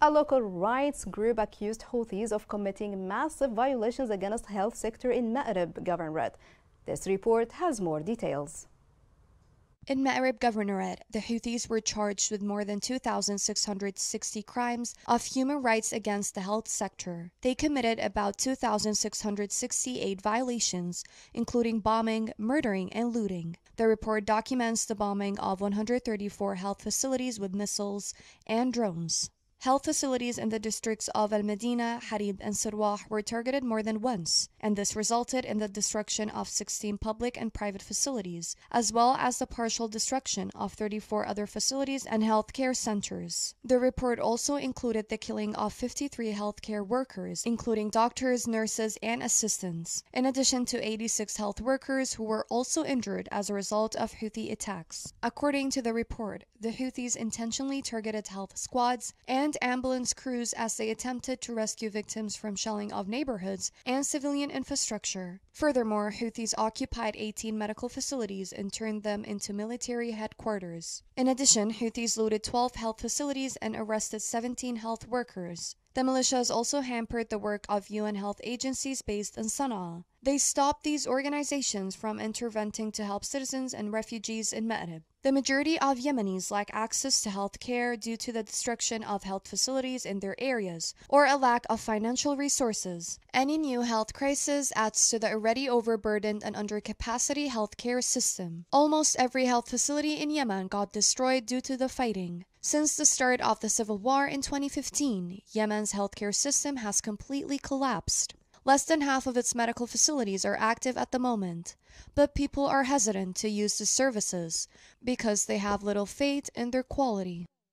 A local rights group accused Houthis of committing massive violations against the health sector in Ma'rib Governorate. This report has more details. In Ma'rib Governorate, the Houthis were charged with more than 2,660 crimes of human rights against the health sector. They committed about 2,668 violations, including bombing, murdering, and looting. The report documents the bombing of 134 health facilities with missiles and drones. Health facilities in the districts of Al Medina, Harib, and Sirwah were targeted more than once, and this resulted in the destruction of 16 public and private facilities, as well as the partial destruction of 34 other facilities and healthcare centers. The report also included the killing of 53 healthcare workers, including doctors, nurses, and assistants, in addition to 86 health workers who were also injured as a result of Houthi attacks. According to the report, the Houthis intentionally targeted health squads and and ambulance crews as they attempted to rescue victims from shelling of neighborhoods and civilian infrastructure. Furthermore, Houthis occupied 18 medical facilities and turned them into military headquarters. In addition, Houthis looted 12 health facilities and arrested 17 health workers. The militias also hampered the work of UN health agencies based in Sana'a. They stopped these organizations from intervening to help citizens and refugees in Ma'rib. The majority of Yemenis lack access to health care due to the destruction of health facilities in their areas or a lack of financial resources. Any new health crisis adds to the already overburdened and undercapacity healthcare system. Almost every health facility in Yemen got destroyed due to the fighting. Since the start of the civil war in 2015, Yemen's healthcare system has completely collapsed. Less than half of its medical facilities are active at the moment, but people are hesitant to use the services because they have little faith in their quality.